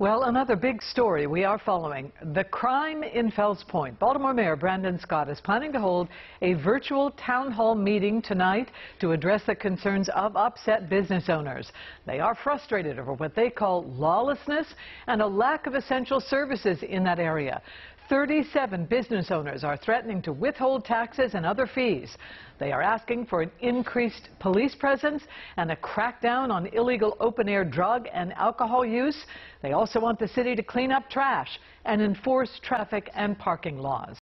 Well, another big story we are following. The crime in Fells Point. Baltimore Mayor Brandon Scott is planning to hold a virtual town hall meeting tonight to address the concerns of upset business owners. They are frustrated over what they call lawlessness and a lack of essential services in that area. 37 business owners are threatening to withhold taxes and other fees. They are asking for an increased police presence and a crackdown on illegal open-air drug and alcohol use. They also want the city to clean up trash and enforce traffic and parking laws.